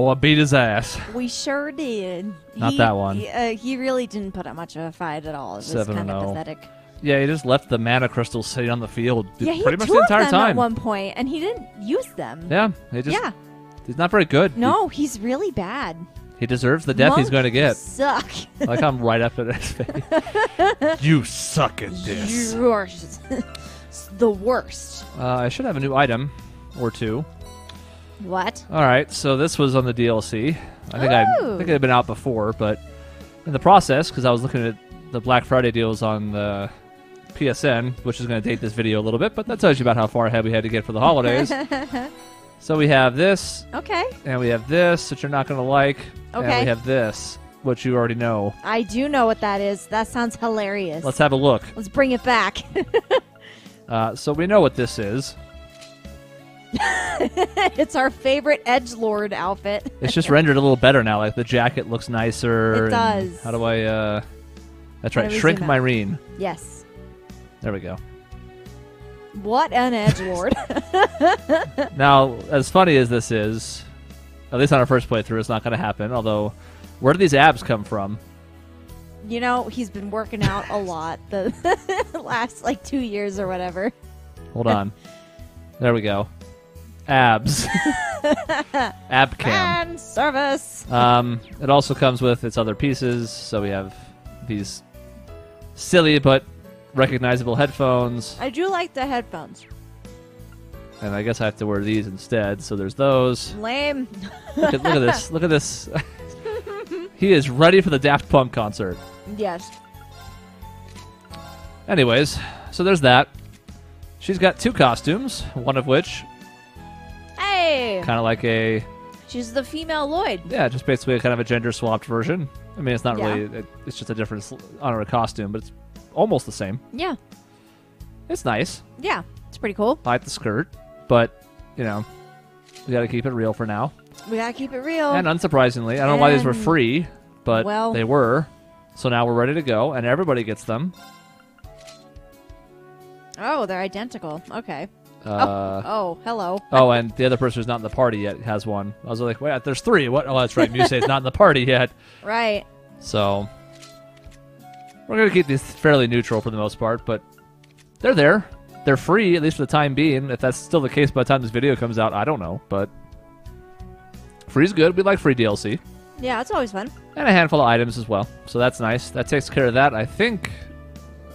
Oh, I beat his ass. We sure did. Not He- that one. He, uh, he really didn't put up much of a fight at all. It was Seven kind of oh. pathetic. Yeah, he just left the mana crystals sitting on the field Yeah, he pretty much the entire them time. at one point, and he didn't use them. Yeah, he just yeah. he's not very good. He- No, he's really bad. He, deserves the death he's going to get. Suck. like I'm right up at his face. you suck at this. You're the worst. Uh, I should have a new item or two. What? All right, so this was on the DLC. I think I, I think it had been out before, but in the process, because I was looking at the Black Friday deals on the PSN, which is going to date this video a little bit, but that tells you about how far ahead we had to get for the holidays. so we have this, Okay. and we have this, which you're not going to like, Okay. and we have this, which you already know. I do know what that is. That sounds hilarious. Let's have a look. Let's bring it back. Uh, so we know what this is. it's our favorite edge lord outfit. It's just rendered a little better now. Like the jacket looks nicer. It does. How do I? uh That's How right. do we Shrink zoom out? Myrene. Yes. There we go. What an edge lord. Now, as funny as this is, at least on our first playthrough, it's not going to happen. Although, where do these abs come from? you know, he's been working out a lot the last like two years or whatever. Hold on. there we go. Abs. Ab cam. And service. Um, it also comes with its other pieces. So we have these silly but recognizable headphones. I do like the headphones. And I guess I have to wear these instead. So there's those. Lame. Look at, look at this. Look at this. he is ready for the Daft Punk concert. Yes. Anyways, so there's that. She's got two costumes, one of which Hey, kind of like a she's the female Lloyd. yeah, just basically a kind of a gender swapped version. I mean, it's not Yeah. really it, it's just a different sl- on her costume, but it's almost the same. Yeah. It's nice. Yeah. It's pretty cool. I like the skirt, but you know, we got to keep it real for now. We gotta keep it real. And unsurprisingly, I don't know why these were And- free, but well- they were. So now we're ready to go, and everybody gets them. oh, they're identical. Okay. Uh, Oh, hello. Oh, and the other person who's not in the party yet has one. I was like, wait, there's three. What? Oh, that's right. Musse's not in the party yet. Right. So we're gonna keep these fairly neutral for the most part, but they're there. They're free at least for the time being. If that's still the case by the time this video comes out, I don't know, but free's good. We like free DLC Yeah, it's always fun. and a handful of items as well. So that's nice. That takes care of that. I think.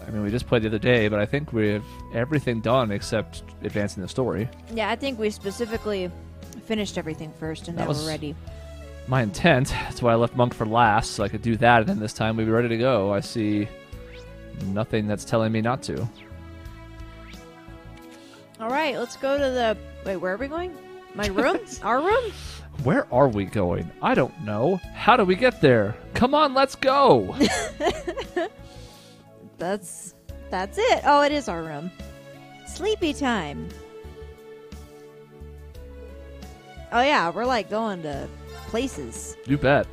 I mean, we just played the other day, but I think we have everything done except advancing the story. Yeah, I think we specifically finished everything first, and That now was- we're ready. my intent. That's why I left Monk for last, so I could do that, and then this time we'd be ready to go. I see nothing that's telling me not to. All right, let's go to the. Wait, where are we going? My room? Our room? Where are we going? I don't know. How do we get there? Come on, let's go. That's that's it. Oh, it is our room. Sleepy time. Oh yeah, we're like going to places. you bet.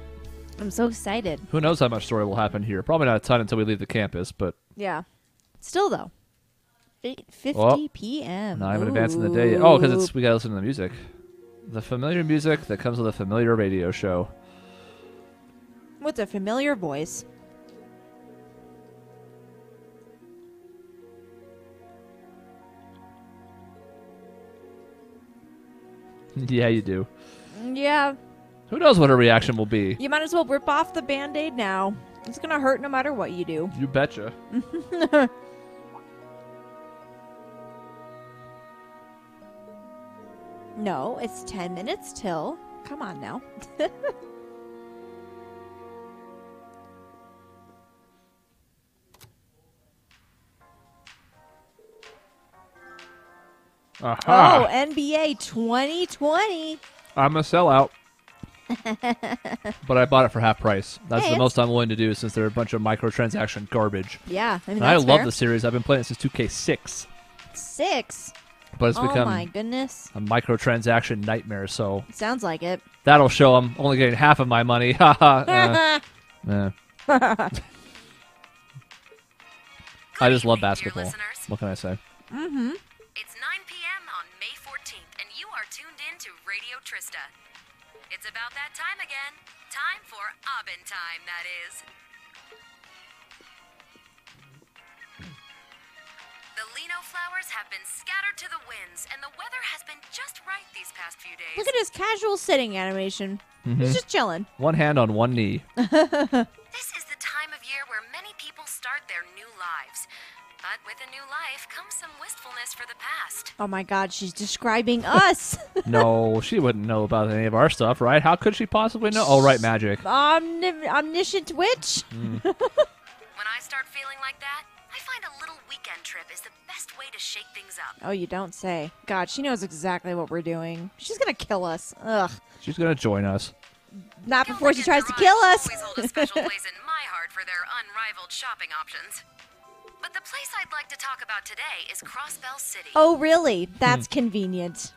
I'm so excited. Who knows how much story will happen here? Probably not a ton until we leave the campus, but Yeah. Still though. 8:50 Well, p.m. not even advancing the day yet. Oh, because it's we gotta listen to the music. The familiar music that comes with a familiar radio show. with a familiar voice. Yeah, you do. Yeah, Who knows what her reaction will be? you might as well rip off the band-aid now. It's gonna hurt no matter what you do. You betcha. No, it's 10 minutes till. Come on now. Oh, NBA 2020. I'm a sellout. but I bought it for half price. That's Hey, the most I'm willing to do since they're a bunch of microtransaction garbage. Yeah, I mean, And I love fair. the series. I've been playing it since 2K6, Six. but it's oh become my goodness. a microtransaction nightmare. So Sounds like it. that'll show I'm only getting half of my money. Haha. uh, eh. I just love basketball. What can I say? mm-hmm. It's 9 to Radio Trista. It's about that time again. Time for Abend time, that is. The Lino flowers have been scattered to the winds, and the weather has been just right these past few days. Look at his casual sitting animation. He's mm-hmm. just chilling. One hand on one knee. This is the time of year where many people start their new lives. But with a new life comes some wistfulness for the past. Oh my god, she's describing us. no, she wouldn't know about any of our stuff, right? How could she possibly know? Oh, right, magic. Omni- omniscient witch. Hmm. When I start feeling like that, I find a little weekend trip is the best way to shake things up. Oh, you don't say. God, she knows exactly what we're doing. She's gonna kill us. Ugh. She's gonna join us. Not Don't before she tries to kill us. But the place I'd like to talk about today is Crossbell City. oh, really? That's hmm. convenient.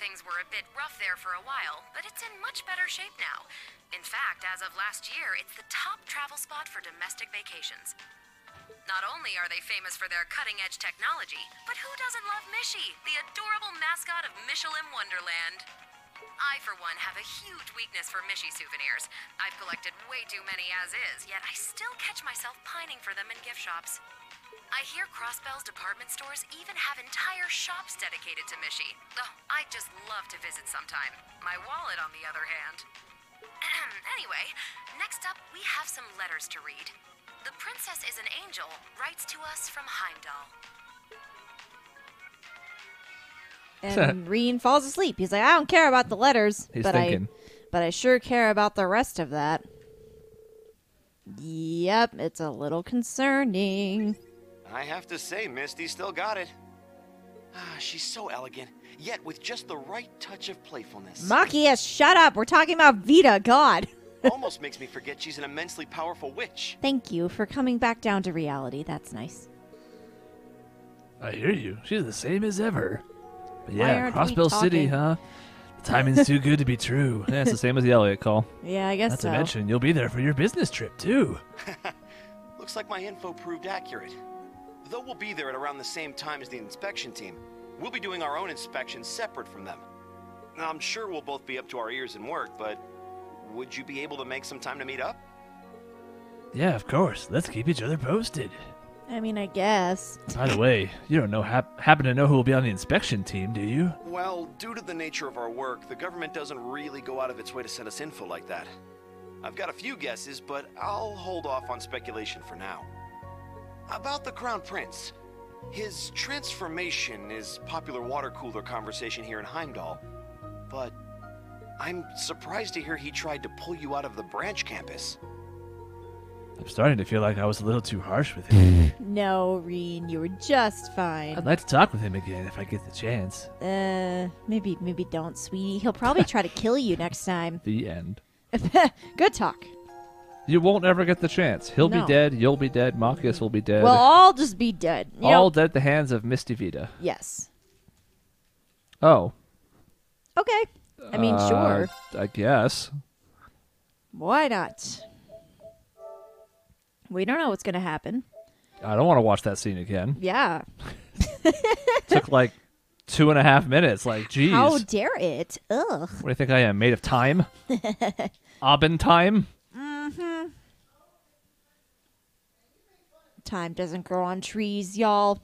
Things were a bit rough there for a while, but it's in much better shape now. In fact, as of last year, it's the top travel spot for domestic vacations. Not only are they famous for their cutting edge technology, but who doesn't love Mishy, the adorable mascot of MiShelle Wonderland? I, for one, have a huge weakness for Mishy souvenirs. I've collected way too many as is, yet I still catch myself pining for them in gift shops. I hear Crossbell's department stores even have entire shops dedicated to Mishy. Oh, I'd just love to visit sometime. My wallet, on the other hand. anyway, next up, we have some letters to read. The Princess is an Angel writes to us from Heimdall. And Rean falls asleep. He's like, I don't care about the letters, He's but thinking. I, but I sure care about the rest of that. Yep, it's a little concerning. I have to say, Misty still got it. Ah, she's so elegant, yet with just the right touch of playfulness. Machias, shut up. We're talking about Vita. God. Almost makes me forget she's an immensely powerful witch. Thank you for coming back down to reality. That's nice. I hear you. She's the same as ever. But Why yeah, aren't Crossbell City, huh? The timing's too good to be true. Yeah, it's the same as the Elliot call. Yeah, I guess Not so. to mention, you'll be there for your business trip, too. Looks like my info proved accurate. Though we'll be there at around the same time as the inspection team, we'll be doing our own inspection separate from them. I'm sure we'll both be up to our ears in work, but would you be able to make some time to meet up? Yeah, of course. Let's keep each other posted. I mean, I guess. By the way, you don't know hap- happen to know who will be on the inspection team, do you? Well, due to the nature of our work, the government doesn't really go out of its way to send us info like that. I've got a few guesses, but I'll hold off on speculation for now. About the Crown Prince. His transformation is popular water cooler conversation here in Heimdall, but I'm surprised to hear he tried to pull you out of the branch campus. I'm starting to feel like I was a little too harsh with him. No, Rean, you were just fine. I'd like to talk with him again if I get the chance. Uh, maybe, maybe don't, sweetie. He'll probably try to kill you next time. The end. Good talk. You won't ever get the chance. He'll No. be dead, you'll be dead, Marcus will be dead. Well, I'll just be dead. You all know- dead at the hands of Misty Vita. yes. Oh. Okay. I mean, uh, sure. I guess. Why not? We don't know what's gonna happen. I don't want to watch that scene again. Yeah. Took like two and a half minutes. Like, geez. How dare it? Ugh. What do you think I am? Made of time? Abend time? Hmm. Time doesn't grow on trees, y'all.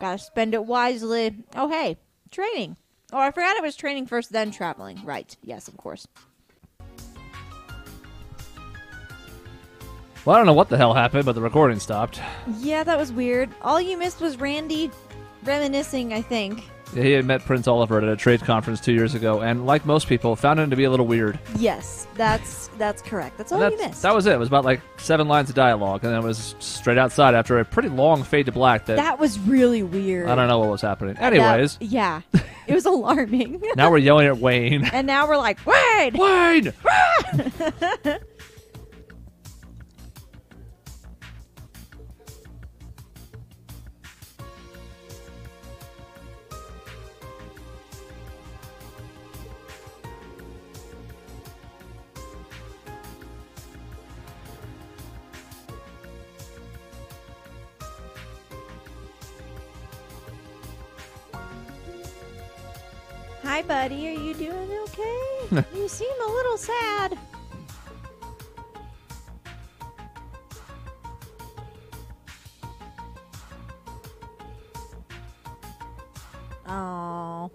Gotta spend it wisely. Oh, hey, training. Oh, I forgot it was training first, then traveling. Right. Yes, of course. Well, I don't know what the hell happened, but the recording stopped. Yeah, that was weird. All you missed was Randy reminiscing, I think. Yeah, He had met Prince Oliver at a trade conference two years ago, and like most people, found him to be a little weird. Yes, that's that's correct. That's all And you that's- missed. that was it. It was about like seven lines of dialogue, and then it was straight outside after a pretty long fade to black. That, That was really weird. I don't know what was happening. That- Anyways, yeah, it was alarming. now we're yelling at Wayne. and now we're like, Wade! Wayne! Ah! Hi, buddy. Are you doing okay? you seem a little sad. Oh.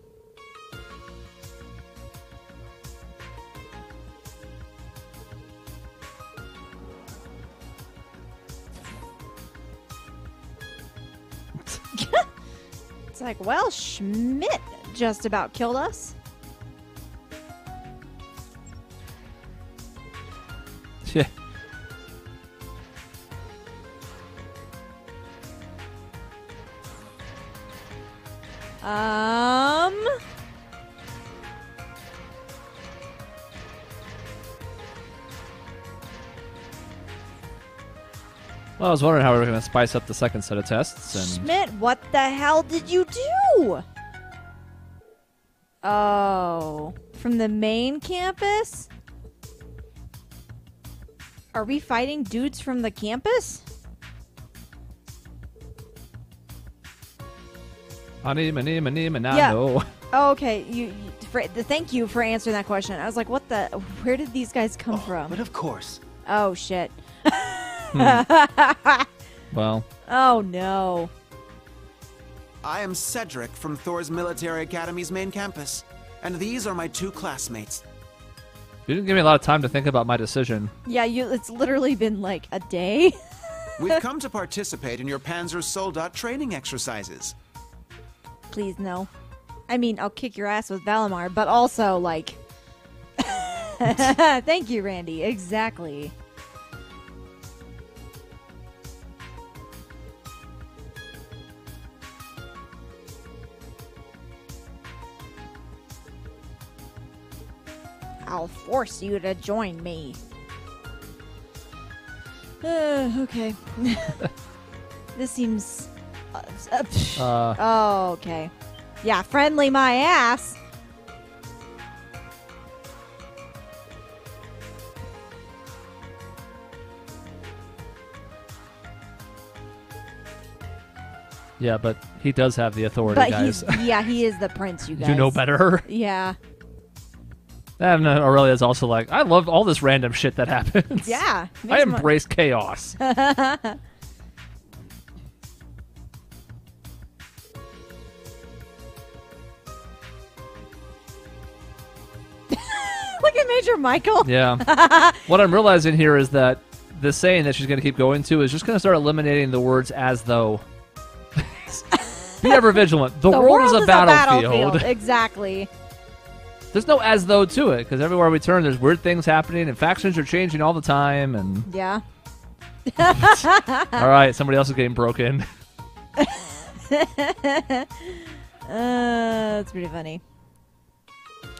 It's like, well, Schmidt just about killed us. Yeah. Um. Well, I was wondering how we were going to spice up the second set of tests, and Schmidt, what the hell did you do? Oh, from the main campus? Are we fighting dudes from the campus? Yeah. Oh, okay. You, you for, the, thank you for answering that question. I was like, what the? Where did these guys come oh, from? But of course. Oh shit. Well, Oh no. I am Cedric from Thor's Military Academy's main campus, and these are my two classmates. you didn't give me a lot of time to think about my decision. Yeah, you. It's literally been like a day. We've come to participate in your Panzer Soldat training exercises. Please no. I mean, I'll kick your ass with Valimar, but also like. Thank you, Randy. Exactly. I'll force you to join me. Uh, okay. this seems. Uh, uh. Uh, Oh, okay. Yeah, friendly my ass. yeah, but he does have the authority, But guys. he's yeah, he is the prince, you guys. you know better. Yeah. And uh, Aurelia's also like, I love all this random shit that happens. Yeah. I embrace chaos. Look at Major Michael. yeah. what I'm realizing here is that the saying that she's going to keep going to is just going to start eliminating the words as though. Be ever vigilant. The, The world, is a battlefield. battlefield. Exactly. There's no as though to it because everywhere we turn, there's weird things happening and factions are changing all the time. And Yeah. all right, somebody else is getting broken. Uh, that's pretty funny.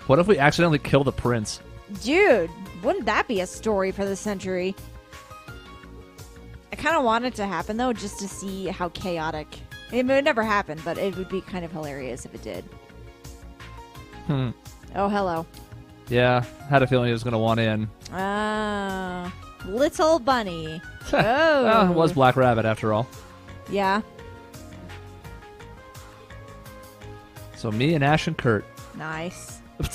What if we accidentally kill the prince? Dude, wouldn't that be a story for the century? I kind of want it to happen though, just to see how chaotic. I mean, it would never happen, but it would be kind of hilarious if it did. Hmm. Oh, hello. Yeah, had a feeling he was going to want in. Ah, little bunny. oh, Well, it was Black Rabbit after all. Yeah, So me and Ash and Kurt. nice.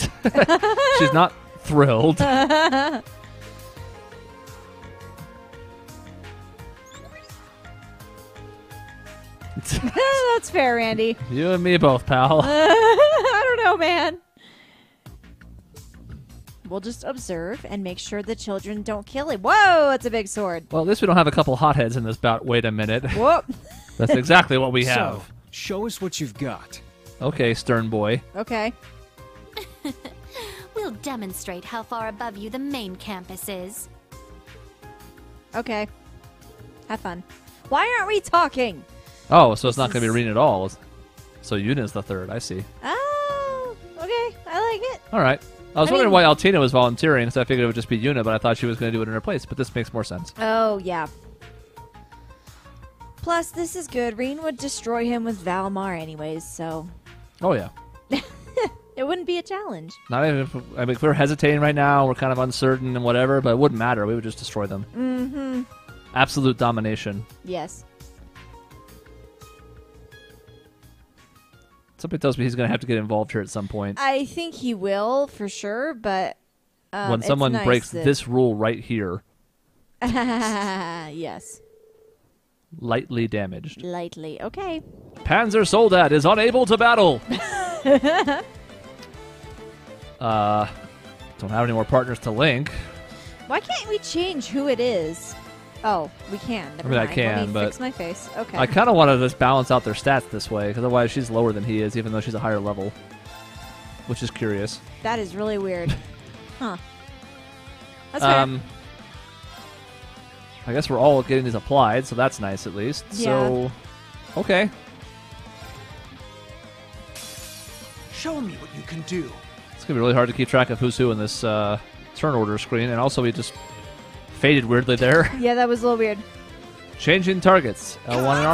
She's not thrilled. That's fair, Randy. you and me both, pal. I don't know, man. We'll just observe and make sure the children don't kill him. Whoa, that's a big sword. Well, at least we don't have a couple hotheads in this bout. Wait a minute. Whoop. That's exactly what we So, have. show us what you've got. Okay, stern boy. Okay. We'll demonstrate how far above you the main campus is. Okay. Have fun. Why aren't we talking? Oh, so it's not This going to be is- Rean at all. So Yuna's the third. I see. Oh, okay. I like it. All right. I was I wondering mean- why Altina was volunteering, so I figured it would just be Yuna, but I thought she was going to do it in her place. But this makes more sense. Oh, yeah. Plus, this is good. Rean would destroy him with Valimar anyways, so Oh yeah. it wouldn't be a challenge. Not even if, I mean, if we're hesitating right now, we're kind of uncertain and whatever, but it wouldn't matter. We would just destroy them. Mm-hmm. Absolute domination. Yes. Something tells me he's going to have to get involved here at some point. I think he will for sure, but um, when someone nice breaks that- this rule right here, yes, lightly damaged. lightly. Okay. Panzer Soldat is unable to battle. uh, don't have any more partners to link. Why can't we change who it is? Oh, we can. Never mean, I mind. Let can, me but- fix my face. Okay. I kind of want to just balance out their stats this way, because otherwise she's lower than he is, even though she's a higher level. Which is curious. that is really weird. huh. That's fair. Um, I guess we're all getting these applied, so that's nice at least. So, okay. Show me what you can do. It's gonna be really hard to keep track of who's who in this uh, turn order screen, and also we just faded weirdly there. Yeah, that was a little weird. Changing targets, L1 and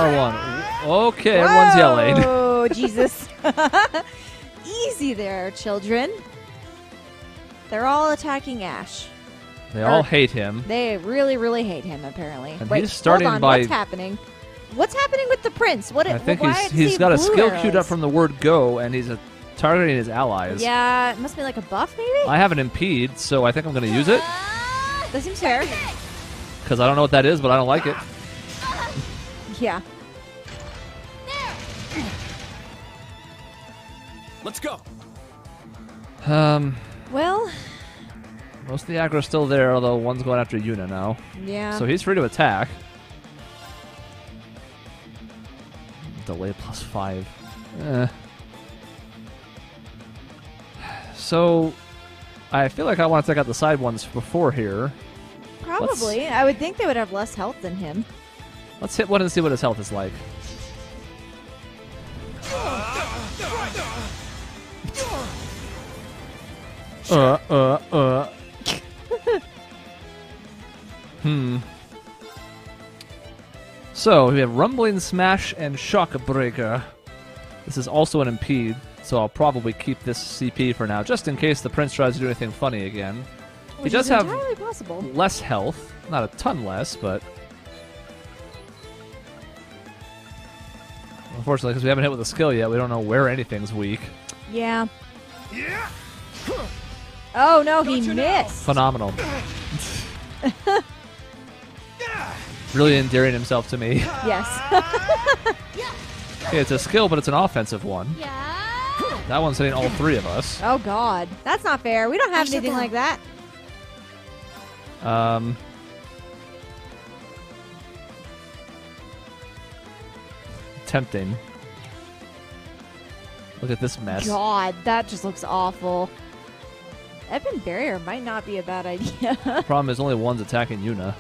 R1. Okay, everyone's yelling. Oh, Jesus. Easy there, children. They're all attacking Ash. They all Or- hate him. They really, really hate him, apparently. And Wait, he's starting hold on. by- What's happening? What's happening with the prince? What? I think why he's he he's have got a skill queued up from the word go, and he's targeting his allies. Yeah, it must be like a buff, maybe. I have an impede, so I think I'm gonna use it ah. That seems fair. because I don't know what that is, but I don't like it. Yeah. Let's go. Um, Well, most of the aggro's still there, although one's going after Yuna now, yeah. so he's free to attack. Delay plus five. Eh. So, I feel like I want to take out the side ones before here. Probably. I would think they would have less health than him. Let's hit one and see what his health is like. Uh, uh, uh. hmm. So, we have Rumbling Smash and Shock Breaker. This is also an impede, so I'll probably keep this CP for now, just in case the Prince tries to do anything funny again. Oh, which he does have possible. less health. Not a ton less, but. Unfortunately, because we haven't hit with a skill yet, we don't know where anything's weak. Yeah. Yeah. Oh no, he missed. Phenomenal. really endearing himself to me. Yes. Okay, it's a skill, but it's an offensive one. That one's hitting all three of us. oh God, that's not fair. We don't have I anything like that. Um. Tempting. Look at this mess. God, that just looks awful. Evan Barrier might not be a bad idea. Problem is, only one's attacking Yuna,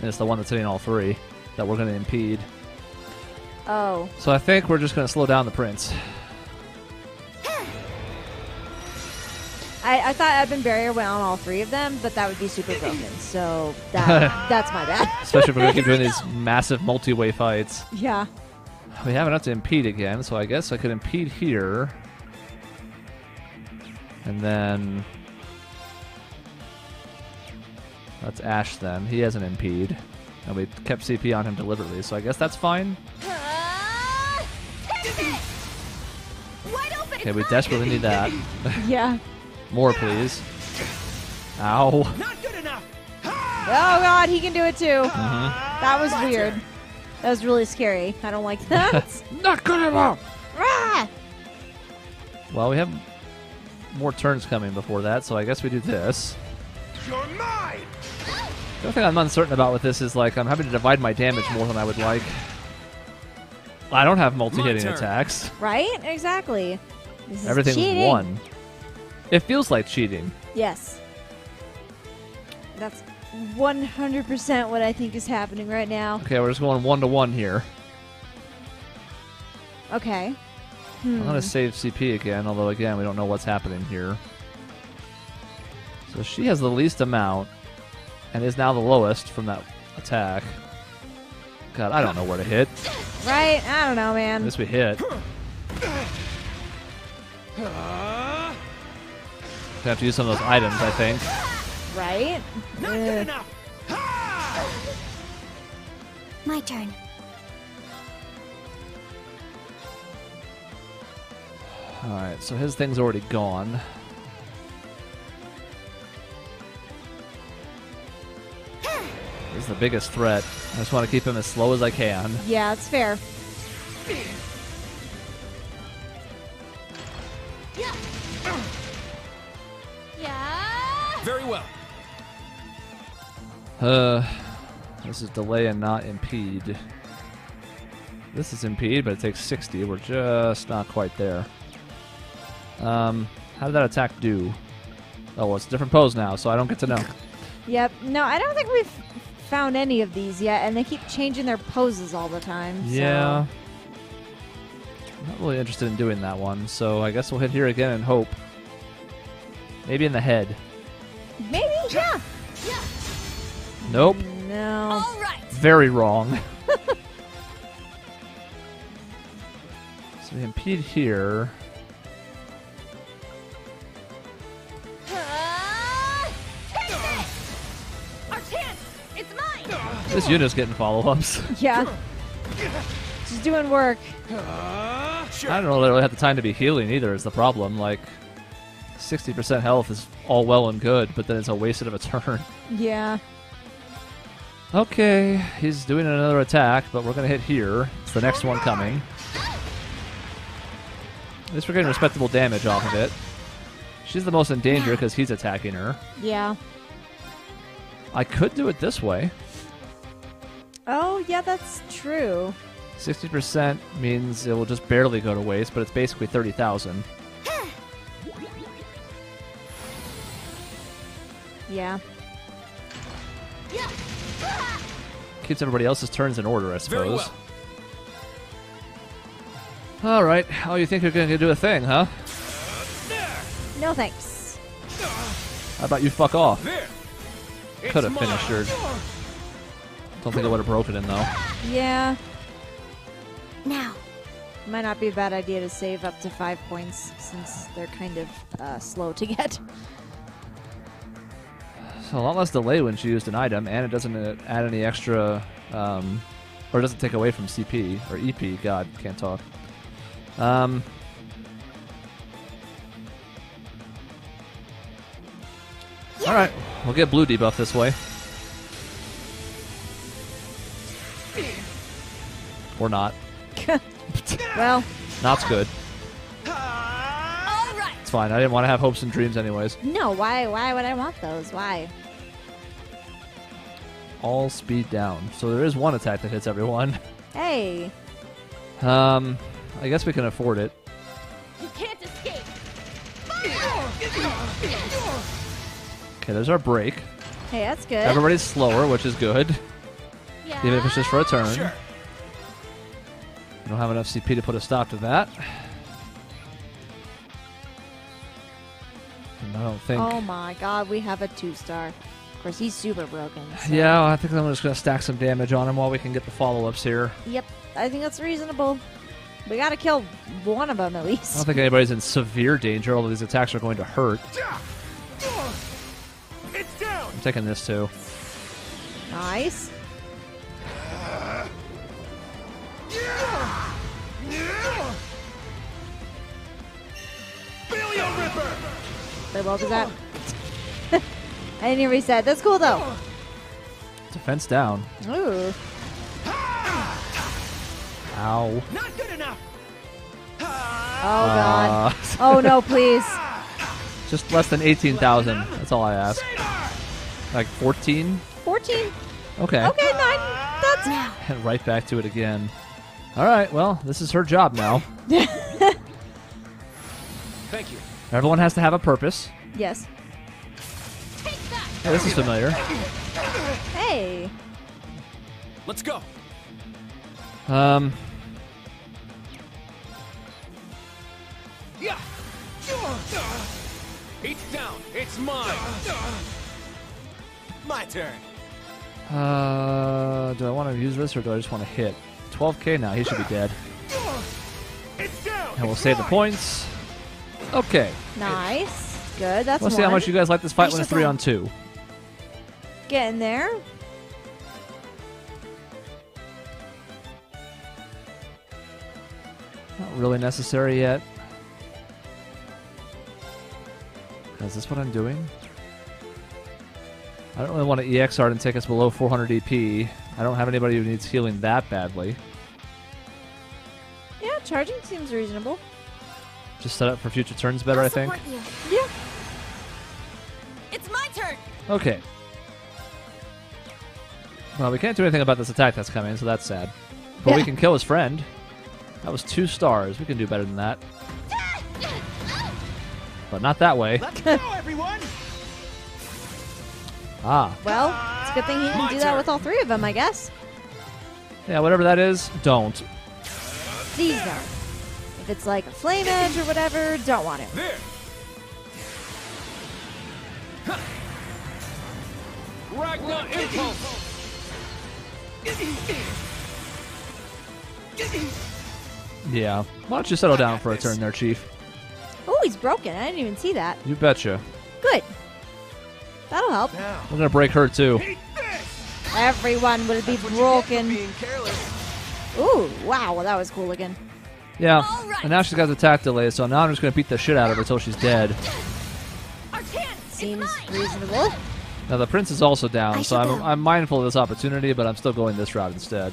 and it's the one that's hitting all three that we're going to impede. oh, So I think we're just going to slow down the prince. I, I thought Evan Barrier went on all three of them, but that would be super broken. So that that's my bad. Especially if we're going to keep doing these massive multi-way fights. yeah. We have enough to impede again, so I guess I could impede here. And then... That's Ash then. He has an impede. And we kept CP on him deliberately, so I guess that's fine. Okay, we desperately need that. Yeah. More, please. Ow. Not good enough. Oh God, he can do it too. Mm-hmm. That was weird. That was really scary. I don't like that. Not good enough! Ah! Well, we have more turns coming before that, so I guess we do this. You're mine. The only thing I'm uncertain about with this is like I'm having to divide my damage more than I would like. I don't have multi-hitting attacks. Right? Exactly. This is Everything's cheating. one. It feels like cheating. Yes. That's 100% what I think is happening right now. Okay, we're just going one to one here. Okay. I'm Hmm. gonna save CP again, although again we don't know what's happening here. So she has the least amount, and is now the lowest from that attack. God, I don't know where to hit. Right? I don't know, At man. least we hit. Gonna have to use some of those items, I think. Right? Not Ugh. good enough. My turn. Alright, so his thing's already gone. He's the biggest threat. I just want to keep him as slow as I can. Yeah, it's fair. Very well. Uh, this is delay and not impede. This is impede, but it takes 60. We're just not quite there. Um, how did that attack do? Oh, well, it's a different pose now, so I don't get to know. Yep. No, I don't think we've found any of these yet, and they keep changing their poses all the time. so- Yeah. I'm not really interested in doing that one, so I guess we'll hit here again and hope. Maybe in the head. Maybe, yeah. Nope. No. All right. Very wrong. so we impede here. Uh, this. Our chance. It's mine. This unit's getting follow-ups. Yeah. She's doing work. I don't really have the time to be healing either. Is the problem? Like, 60% health is all well and good, but then it's a wasted of a turn. Yeah. Okay, he's doing another attack, but we're gonna hit here. It's the next one coming. At least we're getting respectable damage off of it. She's the most in danger because he's attacking her. Yeah. I could do it this way. Oh, yeah, that's true. 60% means it will just barely go to waste, but it's basically 30,000. Yeah. Keeps everybody else's turns in order, I suppose. well. All right. Oh, you think you're going to do a thing, huh? No thanks. How about you fuck off? Could have finished her. Don't think I would have broken him, though. Yeah. Now. Might not be a bad idea to save up to five points since they're kind of uh, slow to get. So a lot less delay when she used an item, and it doesn't uh, add any extra, um, or it doesn't take away from CP or EP. God, can't talk. Um, all right, we'll get blue debuff this way, or not. Well, Not's good. All right. It's fine. I didn't want to have hopes and dreams, anyways. no. Why? Why would I want those? Why? All speed down. So there is one attack that hits everyone. Hey. Um, I guess we can afford it. You can't escape. Okay, there's our break. Hey, that's good. Everybody's slower, which is good, Yeah. even if it's just for a turn. Sure. We don't have enough CP to put a stop to that. And I don't think. Oh my god, we have a two star. Of course, he's super broken. so- Yeah, I think I'm just gonna stack some damage on him while we can get the follow-ups here. Yep. I think that's reasonable. We gotta kill one of them at least. I don't think anybody's in severe danger, although these attacks are going to hurt. It's down. I'm taking this too. Nice. Billion Ripper. Wait, what was that? I didn't hear what he said. That's cool though. Defense down. Ooh. Ow. Not good enough. Oh god. Uh, Oh no, please. just less than 18,000. That's all I ask. Like 14? 14. Okay. Okay, nine. That's And right back to it again. All right, well, this is her job now. Thank you. Everyone has to have a purpose. yes. Take. Hey, this is familiar. Hey. Let's go. Um, Yeah. It's down. It's mine. My turn. uh, do I want to use this or do I just want to hit? 12k now, he should be dead. It's down. And we'll It's save the points. Okay. Nice. Good. That's Let's see how much you guys like this fight when it's 3 on 2. Getting there. Not really necessary yet. Is this what I'm doing? I don't really want to EX art and take us below 400 EP. I don't have anybody who needs healing that badly. Yeah, charging seems reasonable. Just set up for future turns better, I think. Yeah. It's my turn. Okay. Well, we can't do anything about this attack that's coming, so that's sad. But we can kill his friend. That was two stars. We can do better than that. But not that way. Let's go, everyone! Ah. Well, it's a good thing he didn't do that with all three of them, I guess. Yeah, whatever that is, don't. These don't. If it's like a flame edge or whatever, don't want it. There! Ragnar Impulse! Yeah. Why don't you settle down for a turn there, Chief? Oh, he's broken. I didn't even see that. You betcha. Good. That'll help. Now, We're gonna break her too. Everyone will be What you get for broken. Ooh, wow, well, that was cool again. Yeah. All right. And now she's got the attack delay, so now I'm just gonna beat the shit out of her until she's dead. Our. Seems it's mine. reasonable. Now the prince is also down, I so I'm. I'm mindful of this opportunity, but I'm still going this route instead.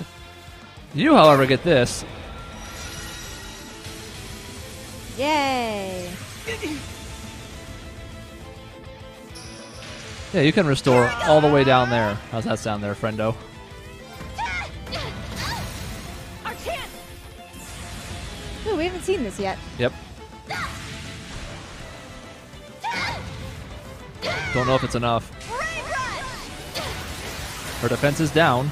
You, however, get this. Yay. Yeah, you can restore all the way down there. How's that sound there, friendo? Ooh, we haven't seen this yet. Yep. Don't know if it's enough. Rain rush. Her defense is down.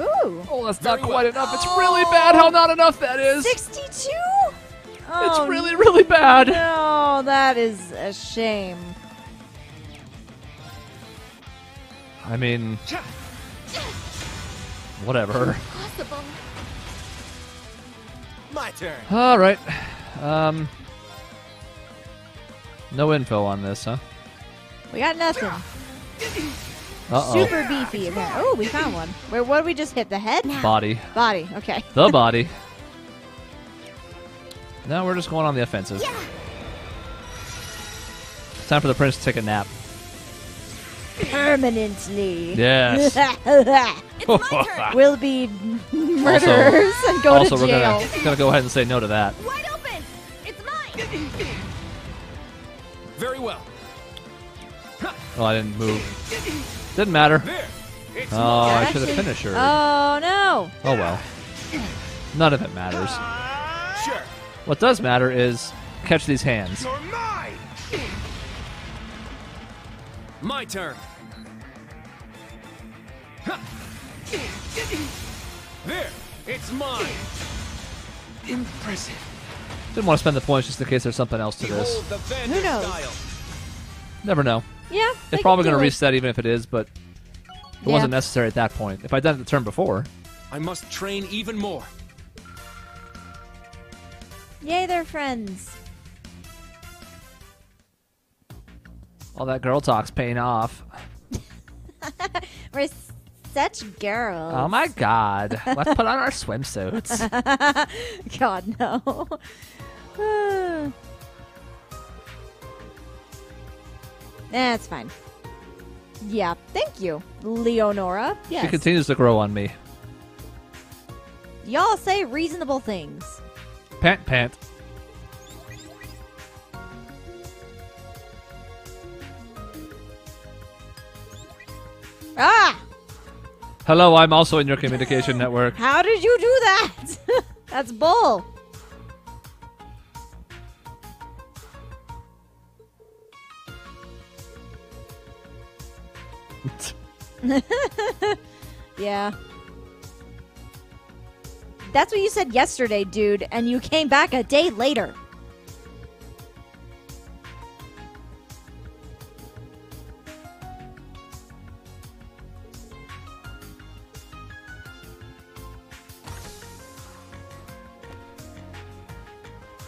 Ooh, Oh, that's Very not well. quite enough. It's really bad how not enough that is. 62? It's Oh, really, really bad. No, that is a shame. I mean, whatever. My turn. All right. Um, no info on this, huh? We got nothing. Uh oh. Super beefy. again. Oh, we found one. Where? What did we just hit? The head? Body. Body. Okay. The body. Now we're just going on the offensive. Yeah. Time for the prince to take a nap. Permanently. Yes. It's my turn. we'll be murderers and go also, to we're gonna gonna go ahead and say no to that. Wide open. It's mine. Very well. Oh, I didn't move. Didn't matter. Oh, I should have finished her. Oh no. Oh well. None of it matters. Ah, what does matter is catch these hands. My turn. There! It's mine! Impressive. Didn't want to spend the points just in case there's something else to this. Behold the Vander knows? Never know. Yeah. they It's probably going to reset even if it is, but it Yeah. wasn't necessary at that point. If I'd done it the turn before, I must train even more. Yay, they're friends. all that girl talk's paying off. We're such girls. Oh my god. Let's put on our swimsuits. God no. That's fine. Yeah, thank you, Leonora. She continues to grow on me. Y'all say reasonable things. Pant, pant. Ah! Hello, I'm also in your communication network. How did you do that? That's bull. Yeah. That's what you said yesterday, dude, and you came back a day later.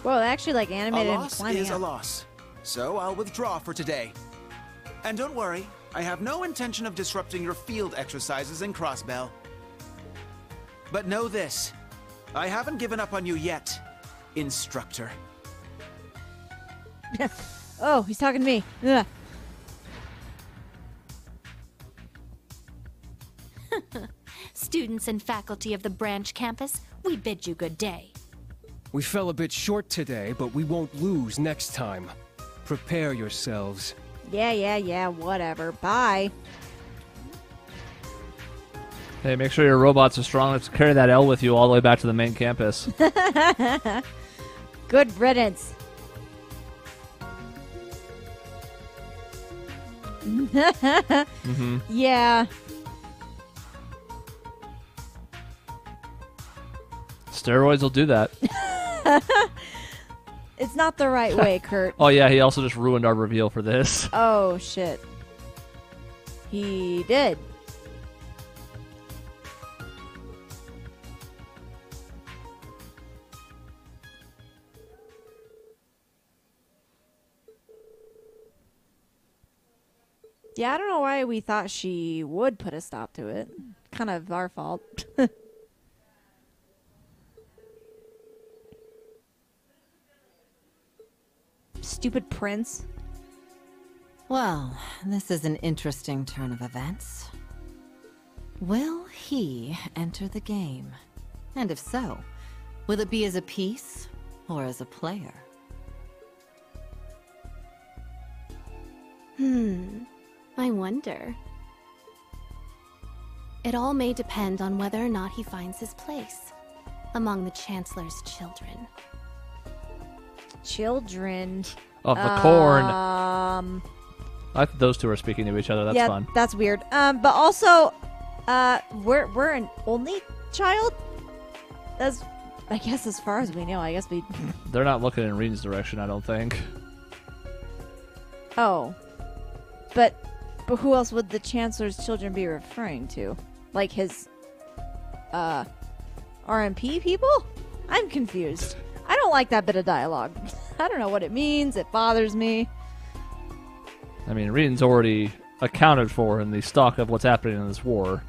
Well, actually, like animated and loss is a loss. So I'll withdraw for today. And don't worry, I have no intention of disrupting your field exercises in Crossbell. But know this I haven't given up on you yet, instructor. Oh, he's talking to me. Ugh. Students and faculty of the branch campus, we bid you good day. We fell a bit short today, but we won't lose next time. Prepare yourselves. Yeah, yeah, yeah, whatever. Bye. Hey, make sure your robots are strong enough to carry that L with you all the way back to the main campus. Good riddance. hmm Yeah. Steroids will do that. It's not the right way, Kurt. Oh yeah, he also just ruined our reveal for this. Oh, shit. He did. Yeah, I don't know why we thought she would put a stop to it. Kind of our fault. Stupid prince. Well, this is an interesting turn of events. Will he enter the game? And if so, will it be as a piece or as a player? Hmm. I wonder. It all may depend on whether or not he finds his place among the Chancellor's children. Children. Of the corn. Um. I those two are speaking to each other. That's yeah, fun. that's weird. Um, but also, uh, we're we're an only child. As I guess, as far as we know, I guess we. They're not looking in Rean's direction, I don't think. Oh, but but who else would the Chancellor's children be referring to? Like his, uh, RMP people? I'm confused. I don't like that bit of dialogue. I don't know what it means. It bothers me. I mean, Rean's already accounted for in the stock of what's happening in this war.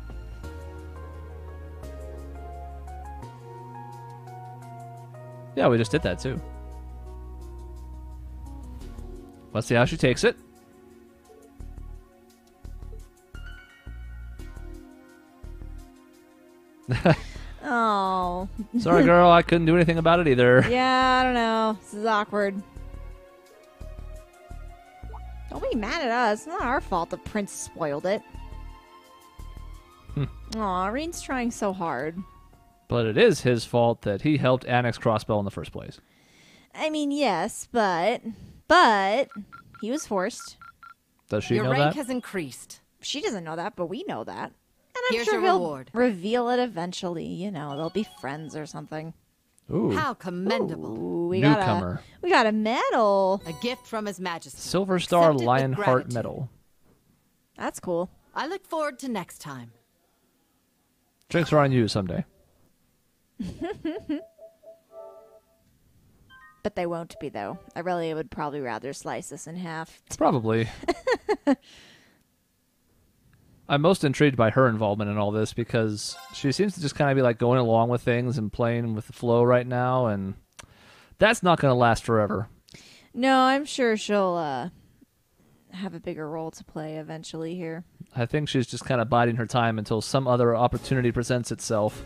Yeah, we just did that too. Let's see how she takes it. Oh, Sorry, girl, I couldn't do anything about it either. yeah. I don't know. This is awkward. Don't be mad at us. It's not our fault the prince spoiled it. Hmm. Aw, Rean's trying so hard. But it is his fault that he helped annex Crossbell in the first place. I mean, yes, but but he was forced. Does she Your know rank that? has increased. She doesn't know that, but we know that. And I'm Here's sure your he'll reward. reveal it eventually. You know, they'll be friends or something. Ooh, How commendable. Ooh, we got a we got a medal. A gift from His Majesty. Silver Star Accepted with Lionheart gratitude. Medal. That's cool. I look forward to next time. Drinks are on you someday. But they won't be though. I really would probably rather slice this in half. Probably. I'm most intrigued by her involvement in all this because she seems to just kind of be like going along with things and playing with the flow right now, and that's not going to last forever. No, I'm sure she'll uh have a bigger role to play eventually here. I think she's just kind of biding her time until some other opportunity presents itself.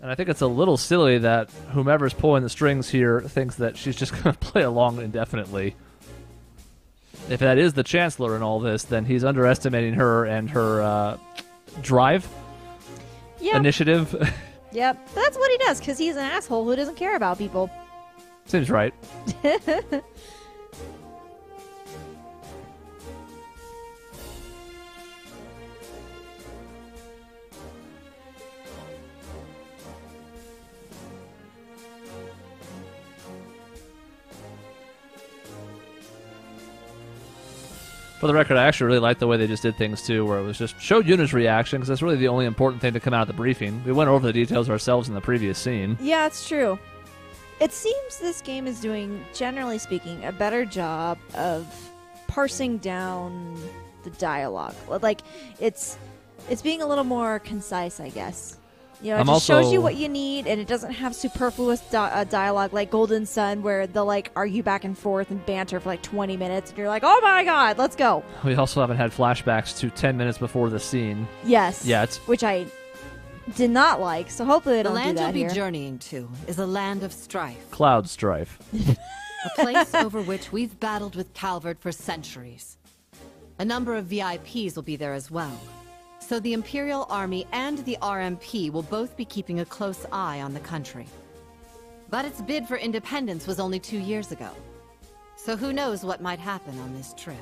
And I think it's a little silly that whomever's pulling the strings here thinks that she's just going to play along indefinitely. If that is the Chancellor in all this, then he's underestimating her and her uh, drive, Yep. initiative. Yep. That's what he does because he's an asshole who doesn't care about people. Seems right. For the record, I actually really liked the way they just did things too, where it was just showed Juna's reaction because that's really the only important thing to come out of the briefing. We went over the details ourselves in the previous scene. Yeah, it's true. It seems this game is doing, generally speaking, a better job of parsing down the dialogue. Like it's it's being a little more concise, I guess. You know, it I'm just shows you what you need, and it doesn't have superfluous di- uh, dialogue like Golden Sun, where they'll like argue back and forth and banter for like 20 minutes, and you're like, oh my god, let's go. We also haven't had flashbacks to 10 minutes before the scene Yes. yet. Which I did not like, so hopefully they The don't do land you'll that be here. journeying to is a land of strife, Cloud strife. a place over which we've battled with Calvard for centuries. A number of VIPs will be there as well. So the Imperial Army and the RMP will both be keeping a close eye on the country. But its bid for independence was only two years ago. So who knows what might happen on this trip.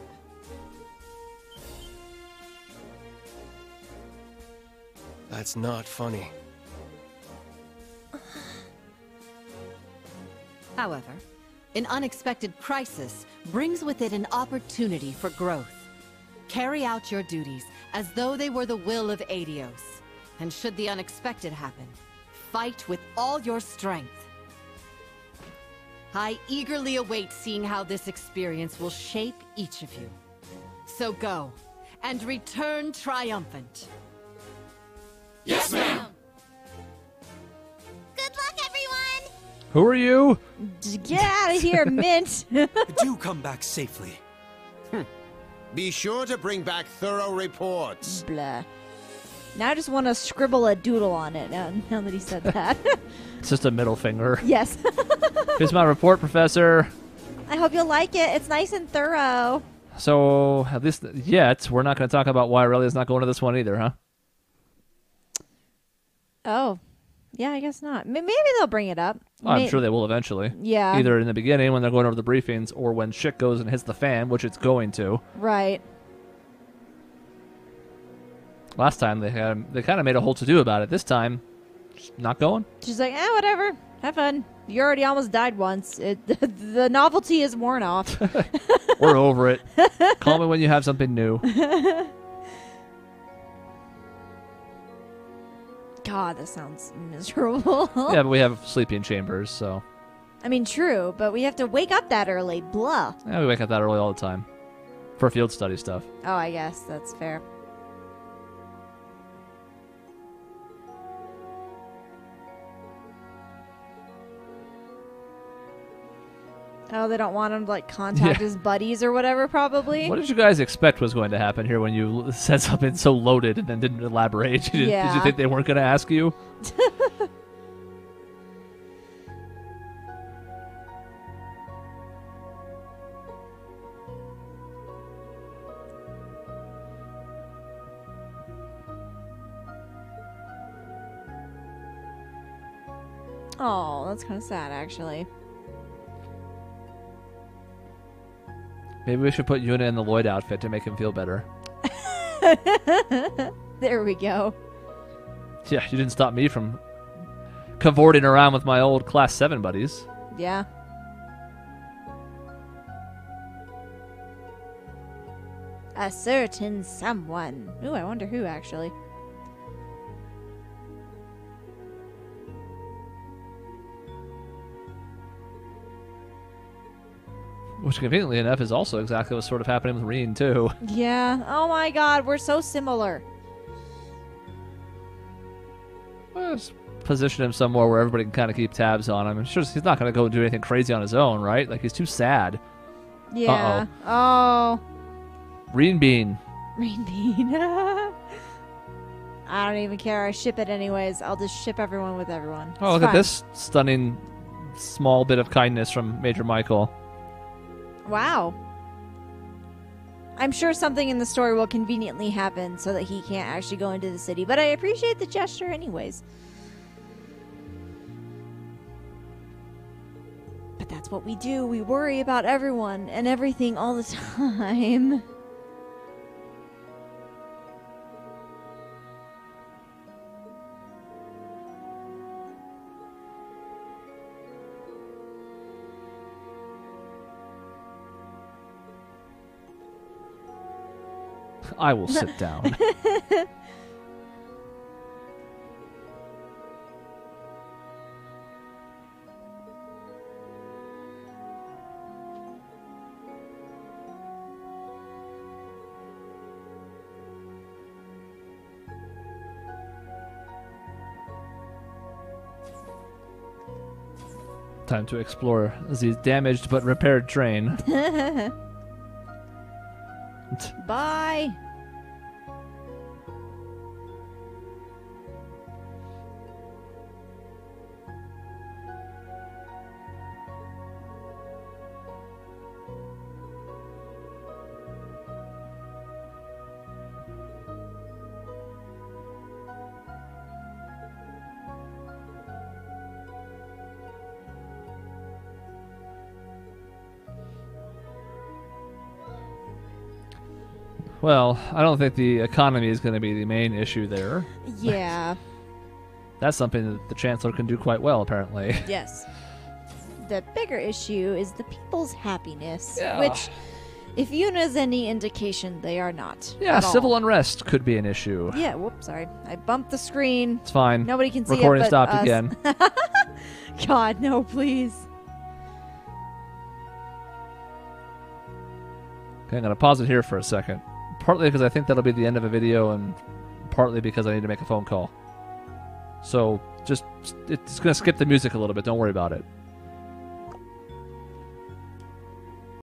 That's not funny. However, an unexpected crisis brings with it an opportunity for growth. Carry out your duties as though they were the will of Aidios. And should the unexpected happen, fight with all your strength. I eagerly await seeing how this experience will shape each of you. So go, and return triumphant. Yes, ma'am. Good luck, everyone. Who are you? Get out of here, Mint. Do come back safely. Be sure to bring back thorough reports. Blah. Now I just want to scribble a doodle on it now, now that he said that. It's just a middle finger. yes. Here's my report, Professor. I hope you'll like it. It's nice and thorough. So, at least yet, we're not going to talk about why Aurelia's not going to this one either, huh? Oh. Yeah, I guess not. Maybe they'll bring it up. I'm May- sure they will eventually. Yeah. Either in the beginning when they're going over the briefings or when shit goes and hits the fan, which it's going to. Right. Last time they had they kind of made a whole to do about it. This time, not going. She's like, eh, whatever. Have fun. You already almost died once. It, the novelty is worn off. We're over it. Call me when you have something new. God, this sounds miserable. yeah, but we have sleeping chambers, so I mean, true, but we have to wake up that early. Blah. yeah, we wake up that early all the time for field study stuff. Oh, I guess that's fair. Oh, they don't want him to like contact Yeah. his buddies or whatever, probably. What did you guys expect was going to happen here when you l- said something so loaded and then didn't elaborate? Did, did you think they weren't going to ask you? Oh, that's kind of sad, actually. Maybe we should put Juna in the Lloyd outfit to make him feel better. There we go. Yeah, you didn't stop me from cavorting around with my old class 7 buddies. Yeah. A certain someone. Ooh, I wonder who actually. Which, conveniently enough, is also exactly what's sort of happening with Rean, too. Yeah. Oh my god, we're so similar. Let's position him somewhere where everybody can kind of keep tabs on him. I'm sure he's not going to go do anything crazy on his own, right? Like, he's too sad. Yeah. Oh. Rean Bean. Rain Bean. I don't even care. I ship it anyways. I'll just ship everyone with everyone. Oh, It's look at this stunning small bit of kindness from Major Michael. Wow. I'm sure something in the story will conveniently happen so that he can't actually go into the city, but I appreciate the gesture anyways. But that's what we do. We worry about everyone and everything all the time. I will sit down. Time to explore the damaged but repaired train. Bye. Well, I don't think the economy is going to be the main issue there. Yeah. That's something that the Chancellor can do quite well, apparently. yes. The bigger issue is the people's happiness, Yeah. which, if Juna's any indication, they are not. Yeah, all. civil unrest could be an issue. Yeah, whoops, sorry. I bumped the screen. It's fine. Nobody can see it, Recording stopped us. again. God, no, please. Okay, I'm going to pause it here for a second. Partly because I think that'll be the end of a video, and partly because I need to make a phone call. So just it's going to skip the music a little bit. Don't worry about it.